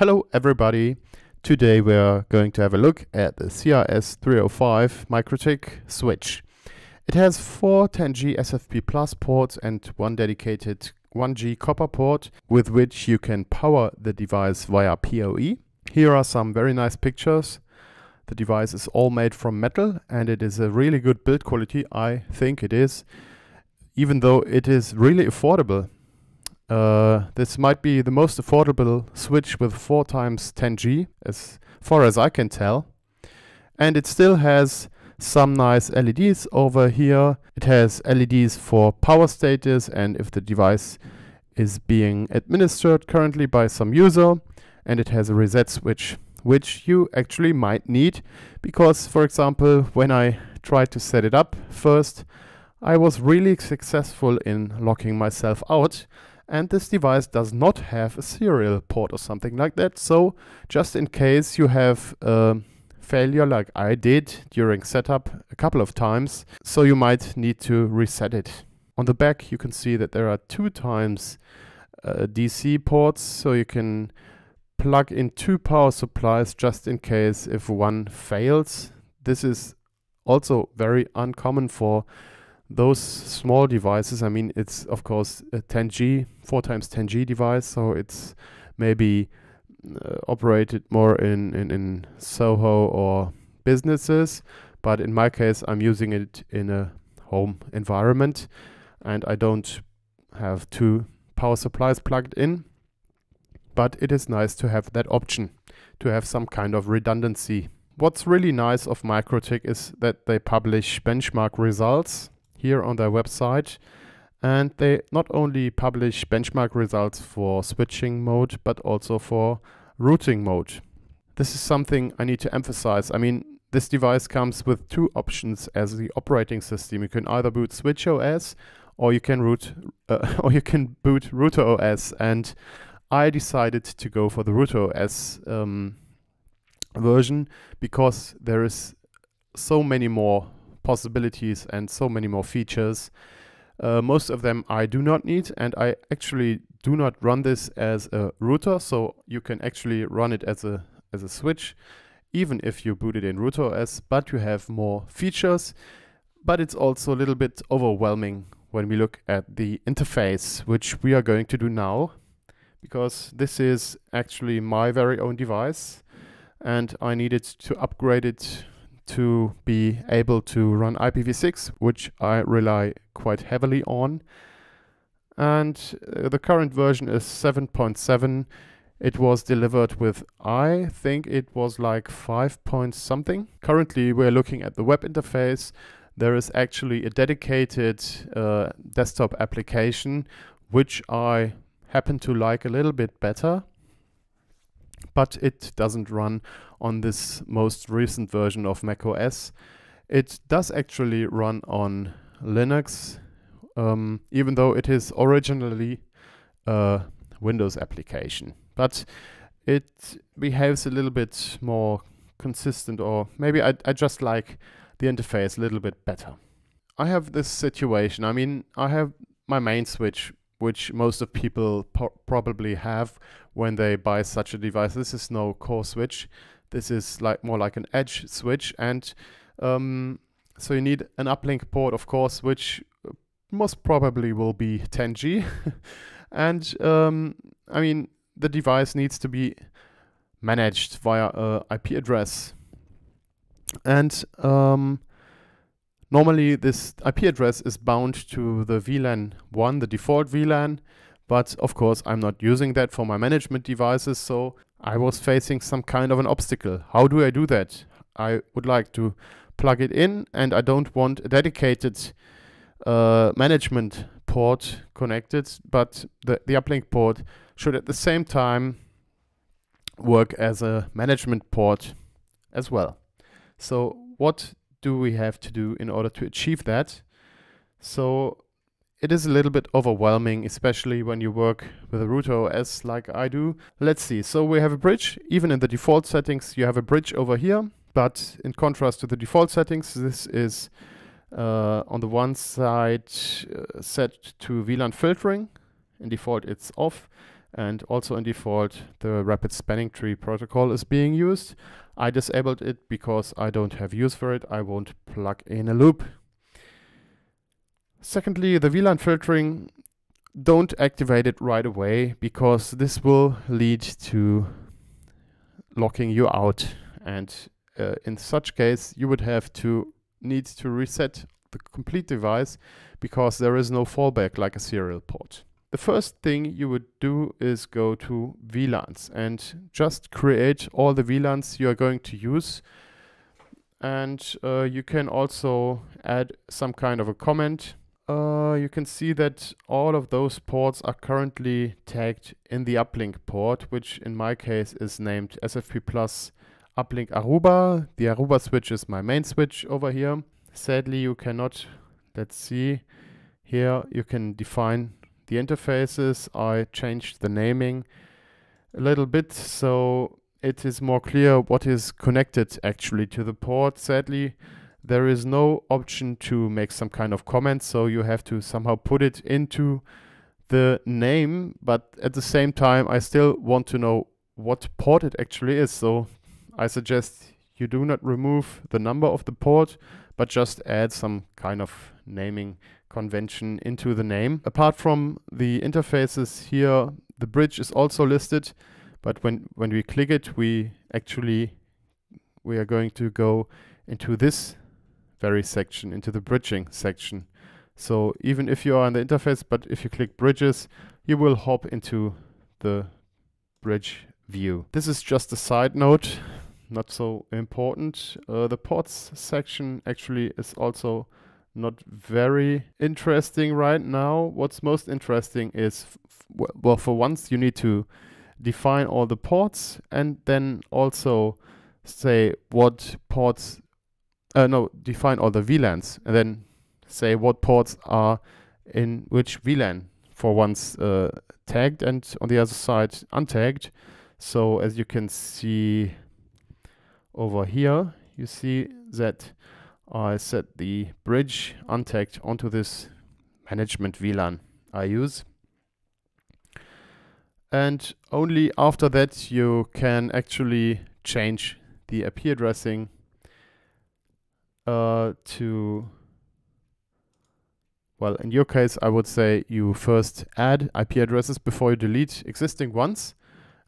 Hello everybody. Today we are going to have a look at the CRS305 MikroTik switch. It has four 10G SFP Plus ports and one dedicated 1G copper port with which you can power the device via PoE. Here are some very nice pictures. The device is all made from metal and it is a really good build quality, I think it is, even though it is really affordable. Uh, this might be the most affordable switch with 4 times 10G, as far as I can tell. And it still has some nice LEDs over here. It has LEDs for power status and if the device is being administered currently by some user. And it has a reset switch, which you actually might need because, for example, when I tried to set it up first, I was really successful in locking myself out and this device does not have a serial port or something like that. So just in case you have a failure like I did during setup a couple of times, so you might need to reset it. On the back you can see that there are two times uh, DC ports, so you can plug in two power supplies just in case if one fails. This is also very uncommon for those small devices, I mean, it's of course a 10G, 4 times 10G device, so it's maybe uh, operated more in, in, in Soho or businesses, but in my case, I'm using it in a home environment and I don't have two power supplies plugged in, but it is nice to have that option, to have some kind of redundancy. What's really nice of MikroTik is that they publish benchmark results here on their website. And they not only publish benchmark results for switching mode, but also for routing mode. This is something I need to emphasize. I mean, this device comes with two options as the operating system. You can either boot Switch OS or you can root uh, or you can boot Router OS. And I decided to go for the Router OS um, version because there is so many more possibilities and so many more features. Uh, most of them I do not need and I actually do not run this as a router so you can actually run it as a as a switch even if you boot it in RouterOS but you have more features but it's also a little bit overwhelming when we look at the interface which we are going to do now because this is actually my very own device and I needed to upgrade it to be able to run IPv6, which I rely quite heavily on. And uh, the current version is 7.7. It was delivered with, I think it was like 5 point something. Currently, we're looking at the web interface. There is actually a dedicated uh, desktop application, which I happen to like a little bit better but it doesn't run on this most recent version of macOS. It does actually run on Linux, um, even though it is originally a Windows application. But it behaves a little bit more consistent, or maybe I, I just like the interface a little bit better. I have this situation. I mean, I have my main switch which most of people probably have when they buy such a device. This is no core switch. This is like more like an edge switch. And um, so you need an uplink port, of course, which most probably will be 10G. and um, I mean, the device needs to be managed via a IP address. And um, Normally, this IP address is bound to the VLAN 1, the default VLAN, but of course, I'm not using that for my management devices, so I was facing some kind of an obstacle. How do I do that? I would like to plug it in, and I don't want a dedicated uh, management port connected, but the, the uplink port should at the same time work as a management port as well. So what do we have to do in order to achieve that? So it is a little bit overwhelming, especially when you work with a router OS like I do. Let's see. So we have a bridge. Even in the default settings, you have a bridge over here. But in contrast to the default settings, this is uh, on the one side uh, set to VLAN filtering. In default, it's off. and also in default the rapid spanning tree protocol is being used. I disabled it because I don't have use for it. I won't plug in a loop. Secondly, the VLAN filtering, don't activate it right away because this will lead to locking you out. And uh, in such case, you would have to need to reset the complete device because there is no fallback like a serial port. The first thing you would do is go to VLANs and just create all the VLANs you are going to use. And uh, you can also add some kind of a comment. Uh, you can see that all of those ports are currently tagged in the uplink port, which in my case is named SFP Plus uplink Aruba. The Aruba switch is my main switch over here. Sadly, you cannot, let's see, here you can define the interfaces. I changed the naming a little bit so it is more clear what is connected actually to the port. Sadly, there is no option to make some kind of comment, so you have to somehow put it into the name, but at the same time, I still want to know what port it actually is. So I suggest you do not remove the number of the port, but just add some kind of naming convention into the name. Apart from the interfaces here, the bridge is also listed, but when, when we click it, we actually, we are going to go into this very section, into the bridging section. So even if you are on the interface, but if you click bridges, you will hop into the bridge view. This is just a side note, not so important. Uh, the ports section actually is also not very interesting right now. What's most interesting is, well, for once you need to define all the ports and then also say what ports, uh, no, define all the VLANs and then say what ports are in which VLAN for once uh, tagged and on the other side untagged. So as you can see over here, you see that I set the bridge untagged onto this management VLAN I use. And only after that you can actually change the IP addressing uh, to, well, in your case, I would say you first add IP addresses before you delete existing ones.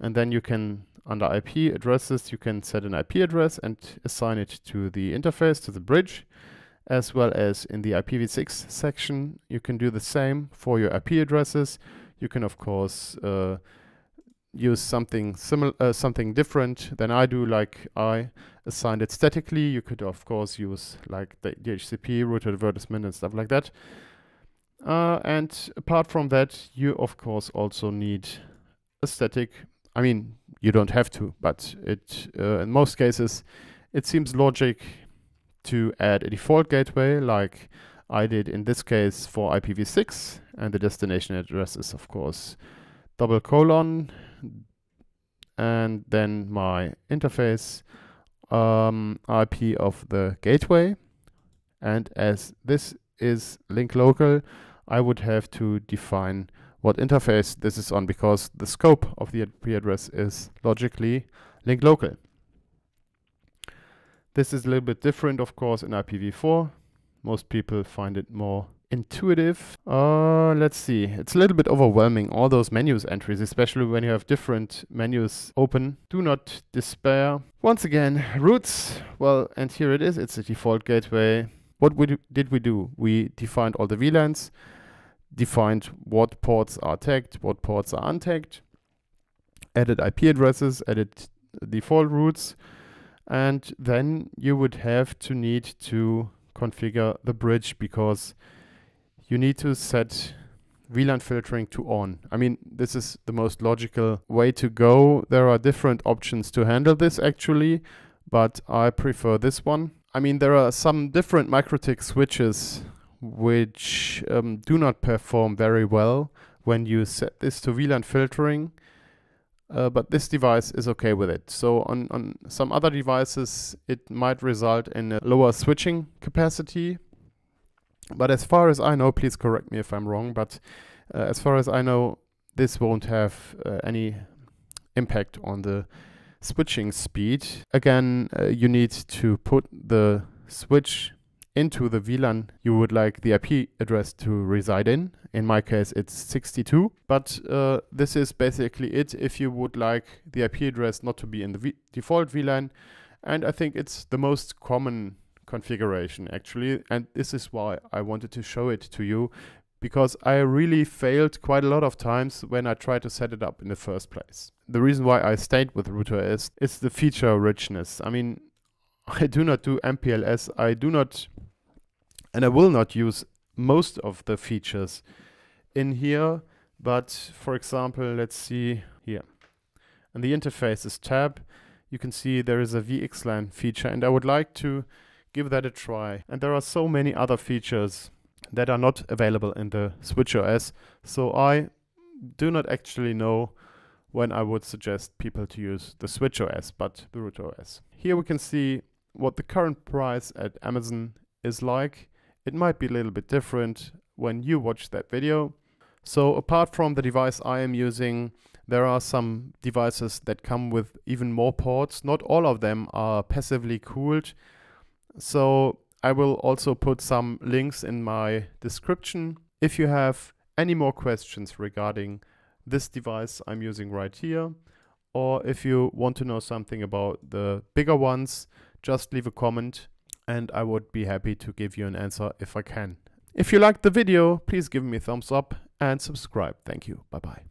And then you can under IP addresses, you can set an IP address and assign it to the interface, to the bridge, as well as in the IPv6 section, you can do the same for your IP addresses. You can, of course, uh, use something similar, uh, something different than I do, like I assigned it statically. You could, of course, use like the DHCP, router advertisement, and stuff like that. Uh, and apart from that, you, of course, also need a static I mean, you don't have to, but it uh, in most cases, it seems logic to add a default gateway like I did in this case for IPv6 and the destination address is of course double colon and then my interface um, IP of the gateway. And as this is link local I would have to define what interface this is on because the scope of the IP address is logically link local. This is a little bit different, of course, in IPv4. Most people find it more intuitive. Uh, let's see. It's a little bit overwhelming, all those menus entries, especially when you have different menus open. Do not despair. Once again, routes. Well, and here it is. It's a default gateway. What we did we do? We defined all the VLANs defined what ports are tagged, what ports are untagged, added IP addresses, added default routes, and then you would have to need to configure the bridge because you need to set VLAN filtering to on. I mean, this is the most logical way to go. There are different options to handle this actually, but I prefer this one. I mean, there are some different MikroTik switches which um, do not perform very well when you set this to VLAN filtering. Uh, but this device is okay with it. So on, on some other devices, it might result in a lower switching capacity. But as far as I know, please correct me if I'm wrong, but uh, as far as I know, this won't have uh, any impact on the switching speed. Again, uh, you need to put the switch into the VLAN you would like the IP address to reside in. In my case, it's 62. But uh, this is basically it if you would like the IP address not to be in the v default VLAN. And I think it's the most common configuration actually. And this is why I wanted to show it to you because I really failed quite a lot of times when I tried to set it up in the first place. The reason why I stayed with RouterOS is the feature richness. I mean, I do not do MPLS. I do not, and I will not use most of the features in here. But for example, let's see here. In the interfaces tab, you can see there is a VXLAN feature and I would like to give that a try. And there are so many other features that are not available in the Switch OS. So I do not actually know when I would suggest people to use the Switch OS, but the RouterOS. Here we can see what the current price at Amazon is like. It might be a little bit different when you watch that video. So apart from the device I am using, there are some devices that come with even more ports. Not all of them are passively cooled. So I will also put some links in my description. If you have any more questions regarding this device I'm using right here, or if you want to know something about the bigger ones, just leave a comment and I would be happy to give you an answer if I can. If you liked the video, please give me a thumbs up and subscribe. Thank you. Bye bye.